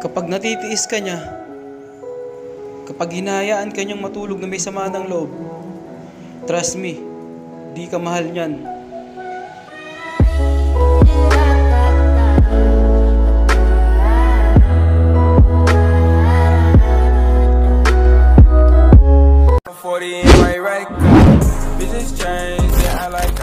Kapag natitiis ka niya, kapag hinayaan ka niyang matulog na may sama ng loob, trust me, di ka mahal niyan. Forty right, right. Bitches change, yeah, I like.